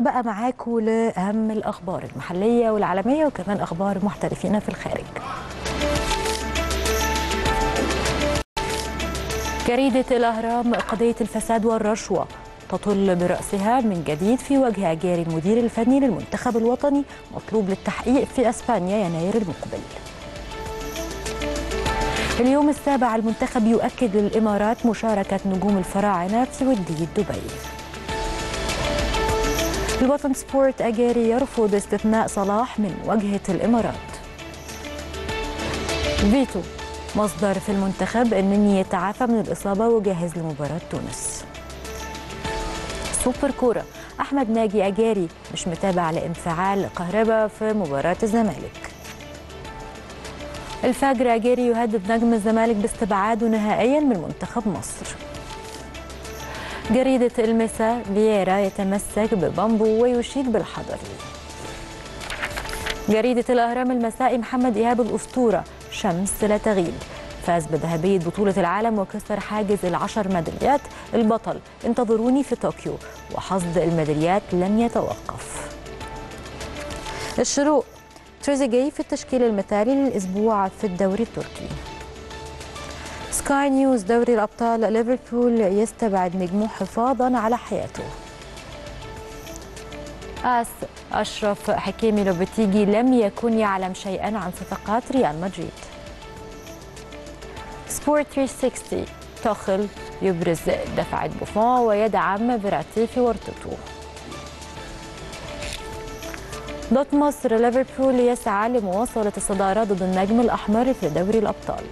بقى معاكم لأهم الأخبار المحلية والعالمية وكمان أخبار محترفين في الخارج. جريدة الأهرام قضية الفساد والرشوة تطل برأسها من جديد في وجه أجاري المدير الفني للمنتخب الوطني مطلوب للتحقيق في أسبانيا يناير المقبل. اليوم السابع المنتخب يؤكد للإمارات مشاركة نجوم الفراعنة في ودية دبي. الوطن سبورت أجيري يرفض استثناء صلاح من واجهة الإمارات. فيتو مصدر في المنتخب النني يتعافى من الإصابة وجاهز لمباراة تونس. سوبر كورة أحمد ناجي أجيري مش متابع لانفعال كهربا في مباراة الزمالك. الفجر أجيري يهدد نجم الزمالك باستبعاده نهائيا من منتخب مصر. جريدة المساء فييرا يتمسك ببامبو ويشيد بالحضر. جريدة الأهرام المسائي محمد إيهاب الأسطورة شمس لا تغيب. فاز بذهبية بطولة العالم وكسر حاجز العشر ميداليات. البطل انتظروني في طوكيو. وحصد الميداليات لن يتوقف. الشروق تريزيجي في التشكيل المثالي للأسبوع في الدوري التركي. سكاي نيوز دوري الأبطال ليفربول يستبعد نجمه حفاظا على حياته. آس أشرف حكيمي لوبيتيجي لم يكن يعلم شيئا عن صفقات ريال مدريد. سبورت 360 توخيل يبرز دفعة بوفون ويدعم فيراتي في ورطته دوت مصر ليفربول يسعى لمواصلة الصدارة ضد النجم الأحمر في دوري الأبطال.